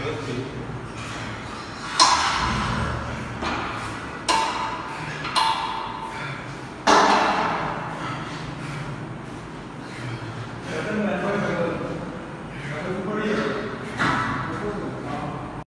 Let's see. Gracias.